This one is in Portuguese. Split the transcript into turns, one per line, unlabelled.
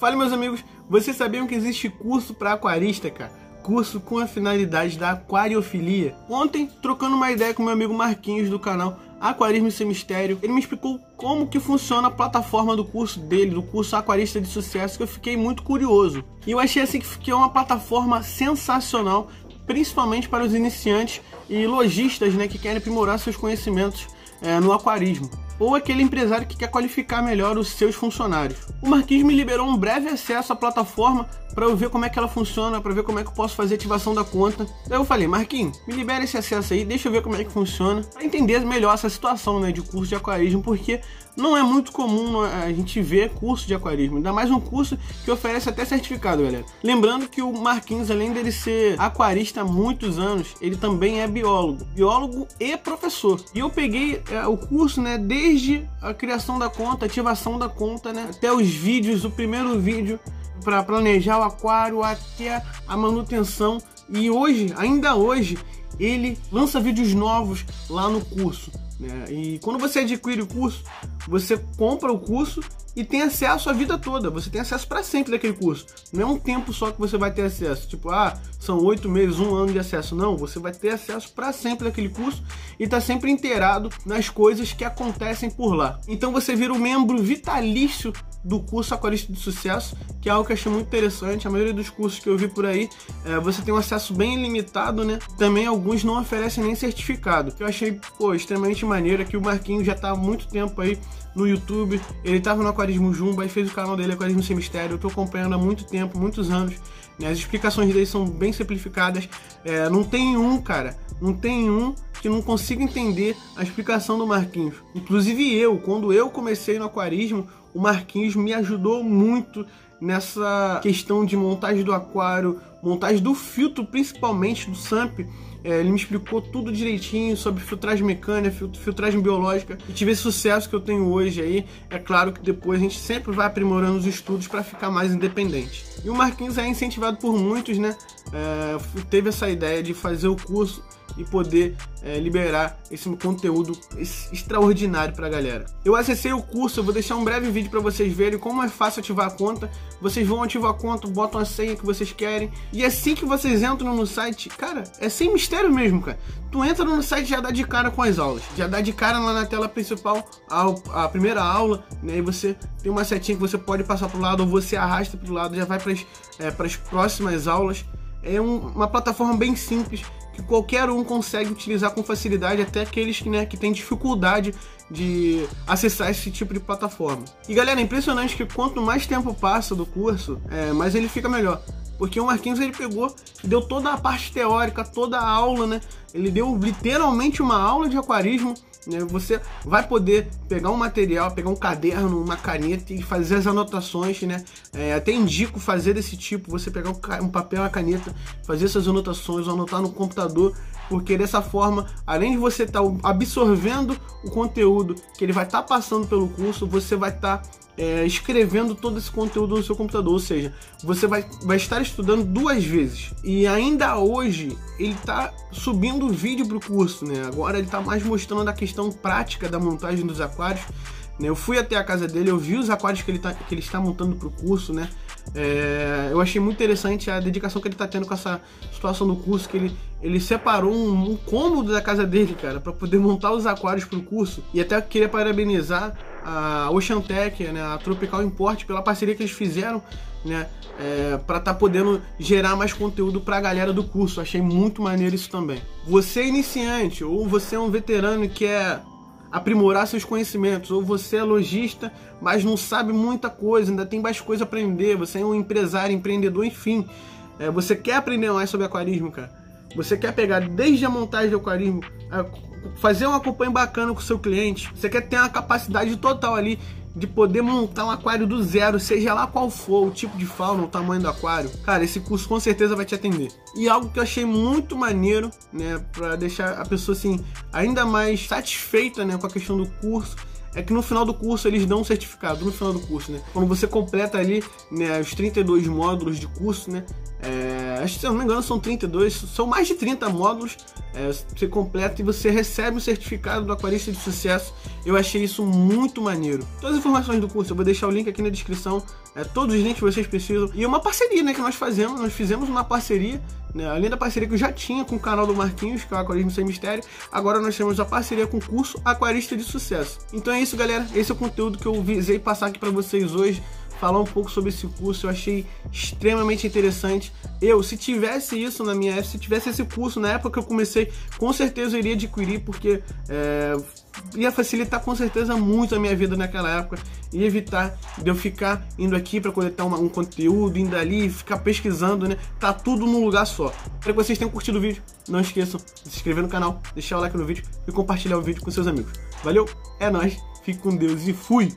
Fala meus amigos, vocês sabiam que existe curso para aquarista, cara? Curso com a finalidade da aquariofilia. Ontem, trocando uma ideia com meu amigo Marquinhos do canal Aquarismo Sem Mistério, ele me explicou como que funciona a plataforma do curso dele, do curso Aquarista de Sucesso, que eu fiquei muito curioso. E eu achei assim que é uma plataforma sensacional, principalmente para os iniciantes e lojistas né, que querem aprimorar seus conhecimentos é, no aquarismo ou aquele empresário que quer qualificar melhor os seus funcionários. O Marquinhos me liberou um breve acesso à plataforma para eu ver como é que ela funciona, para ver como é que eu posso fazer ativação da conta. Daí eu falei, Marquinhos, me libera esse acesso aí, deixa eu ver como é que funciona, para entender melhor essa situação né, de curso de aquarismo, porque não é muito comum né, a gente ver curso de aquarismo, ainda mais um curso que oferece até certificado, galera. Lembrando que o Marquinhos, além dele ser aquarista há muitos anos, ele também é biólogo, biólogo e professor. E eu peguei é, o curso, né, desde a criação da conta, ativação da conta, né, até os vídeos, o primeiro vídeo para planejar o aquário até a manutenção. E hoje, ainda hoje, ele lança vídeos novos lá no curso. Né? E quando você adquire o curso, você compra o curso e tem acesso a vida toda. Você tem acesso para sempre daquele curso. Não é um tempo só que você vai ter acesso. Tipo, ah, são oito meses, um ano de acesso. Não, você vai ter acesso para sempre daquele curso e tá sempre inteirado nas coisas que acontecem por lá. Então você vira um membro vitalício do curso Aquarista de Sucesso, que é algo que eu achei muito interessante. A maioria dos cursos que eu vi por aí, é, você tem um acesso bem limitado, né? Também alguns não oferecem nem certificado, que eu achei, pô, extremamente maneiro. Que o Marquinho já tá há muito tempo aí no YouTube. Ele tava no Aquarismo Jumba e fez o canal dele Aquarismo Sem Mistério. Eu tô acompanhando há muito tempo, muitos anos. Né? As explicações dele são bem simplificadas. É, não tem um, cara, não tem um que não consiga entender a explicação do Marquinhos. Inclusive eu, quando eu comecei no aquarismo, o Marquinhos me ajudou muito nessa questão de montagem do aquário, montagem do filtro, principalmente do SAMP. É, ele me explicou tudo direitinho sobre filtragem mecânica, filtragem biológica e tive esse sucesso que eu tenho hoje aí. É claro que depois a gente sempre vai aprimorando os estudos para ficar mais independente. E o Marquinhos é incentivado por muitos, né? É, teve essa ideia de fazer o curso e poder é, liberar esse conteúdo extraordinário para a galera. Eu acessei o curso, vou deixar um breve vídeo para vocês verem como é fácil ativar a conta. Vocês vão ativar a conta, botam a senha que vocês querem e assim que vocês entram no site, cara, é sem mistério mesmo, cara. Tu entra no site já dá de cara com as aulas, já dá de cara lá na tela principal a, a primeira aula, né? E você tem uma setinha que você pode passar para o lado ou você arrasta para o lado, já vai para as é, próximas aulas. É um, uma plataforma bem simples que qualquer um consegue utilizar com facilidade, até aqueles que, né, que têm dificuldade de acessar esse tipo de plataforma. E galera, é impressionante que quanto mais tempo passa do curso, é, mais ele fica melhor. Porque o Marquinhos ele pegou, deu toda a parte teórica, toda a aula, né? Ele deu literalmente uma aula de aquarismo né? Você vai poder pegar um material, pegar um caderno, uma caneta e fazer as anotações, né? É, até indico fazer desse tipo, você pegar um papel, uma caneta, fazer essas anotações, anotar no computador, porque dessa forma, além de você estar tá absorvendo o conteúdo que ele vai estar tá passando pelo curso, você vai estar tá é, escrevendo todo esse conteúdo no seu computador, ou seja, você vai, vai estar estudando duas vezes. E ainda hoje ele está subindo vídeo para o curso, né? Agora ele está mais mostrando a questão prática da montagem dos aquários. Né? Eu fui até a casa dele, eu vi os aquários que ele, tá, que ele está montando para o curso, né? É, eu achei muito interessante a dedicação que ele está tendo com essa situação do curso, que ele, ele separou um, um cômodo da casa dele, cara, para poder montar os aquários para o curso. E até queria parabenizar a Oceantec, né, a Tropical Import, pela parceria que eles fizeram, né, é, para estar tá podendo gerar mais conteúdo para a galera do curso. Achei muito maneiro isso também. Você é iniciante ou você é um veterano que quer aprimorar seus conhecimentos, ou você é lojista, mas não sabe muita coisa, ainda tem mais coisa a aprender, você é um empresário, empreendedor, enfim. É, você quer aprender mais sobre aquarismo, cara? Você quer pegar desde a montagem do aquarismo, fazer um acompanho bacana com o seu cliente, você quer ter uma capacidade total ali de poder montar um aquário do zero, seja lá qual for o tipo de fauna, o tamanho do aquário, cara, esse curso com certeza vai te atender. E algo que eu achei muito maneiro, né, para deixar a pessoa assim ainda mais satisfeita, né, com a questão do curso, é que no final do curso eles dão um certificado, no final do curso, né? Quando você completa ali né, os 32 módulos de curso, né? É, acho que se eu não me engano são 32, são mais de 30 módulos. É, você completa e você recebe o certificado do aquarista de sucesso. Eu achei isso muito maneiro. Todas as informações do curso eu vou deixar o link aqui na descrição. É, todos os links que vocês precisam. E uma parceria, né, que nós fazemos, nós fizemos uma parceria, né, além da parceria que eu já tinha com o canal do Marquinhos, que é o Aquarismo Sem Mistério, agora nós temos a parceria com o curso Aquarista de Sucesso. Então é isso, galera, esse é o conteúdo que eu visei passar aqui para vocês hoje falar um pouco sobre esse curso. Eu achei extremamente interessante. Eu, se tivesse isso na minha época, se tivesse esse curso na época que eu comecei, com certeza eu iria adquirir, porque é, ia facilitar com certeza muito a minha vida naquela época e evitar de eu ficar indo aqui para coletar uma, um conteúdo, indo ali, ficar pesquisando, né? Tá tudo num lugar só. Espero que vocês tenham curtido o vídeo. Não esqueçam de se inscrever no canal, deixar o like no vídeo e compartilhar o vídeo com seus amigos. Valeu, é nóis, fique com Deus e fui!